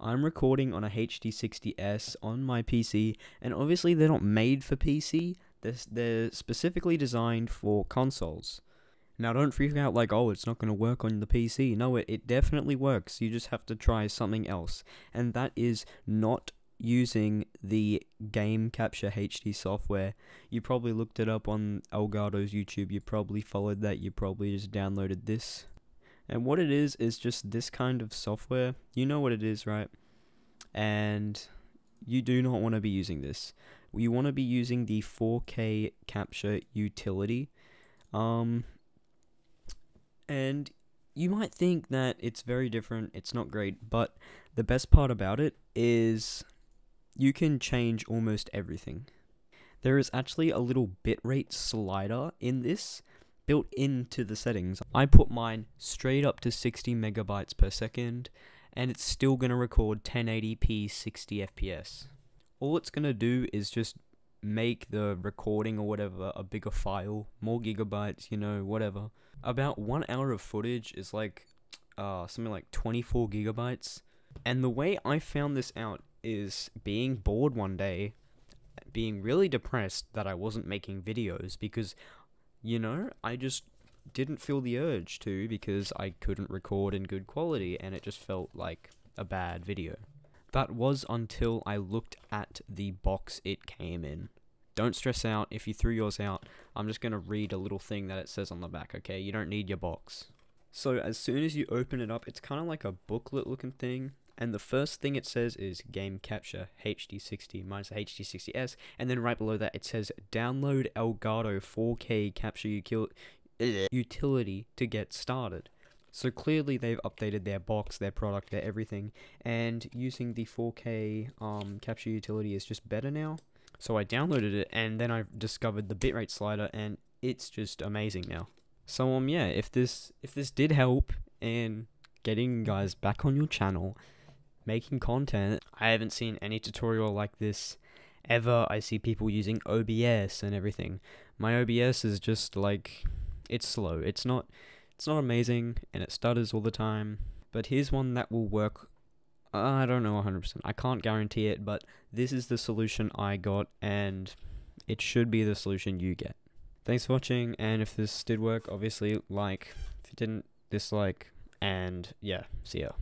I'm recording on a HD60S on my PC, and obviously they're not made for PC. They're, they're specifically designed for consoles. Now, don't freak out like, oh, it's not going to work on the PC. No, it, it definitely works. You just have to try something else. And that is not using the Game Capture HD software. You probably looked it up on Elgato's YouTube. You probably followed that. You probably just downloaded this. And what it is, is just this kind of software. You know what it is, right? And you do not want to be using this. You want to be using the 4K capture utility. Um, and you might think that it's very different, it's not great, but the best part about it is you can change almost everything. There is actually a little bitrate slider in this built into the settings. I put mine straight up to 60 megabytes per second and it's still going to record 1080p 60 fps. All it's going to do is just make the recording or whatever a bigger file, more gigabytes, you know, whatever. About one hour of footage is like uh, something like 24 gigabytes. And the way I found this out is being bored one day, being really depressed that I wasn't making videos because, you know, I just didn't feel the urge to because I couldn't record in good quality and it just felt like a bad video. That was until I looked at the box it came in. Don't stress out if you threw yours out. I'm just going to read a little thing that it says on the back, okay? You don't need your box. So as soon as you open it up, it's kind of like a booklet looking thing. And the first thing it says is Game Capture HD60 minus HD60S. And then right below that it says Download Elgato 4K Capture Utility to get started. So clearly they've updated their box, their product, their everything, and using the 4K um, capture utility is just better now. So I downloaded it, and then I discovered the bitrate slider, and it's just amazing now. So um yeah, if this if this did help in getting guys back on your channel, making content, I haven't seen any tutorial like this ever. I see people using OBS and everything. My OBS is just like it's slow. It's not it's not amazing and it stutters all the time, but here's one that will work. I don't know 100%. I can't guarantee it, but this is the solution I got and it should be the solution you get. Thanks for watching, and if this did work, obviously like. If it didn't, dislike. And yeah, see ya.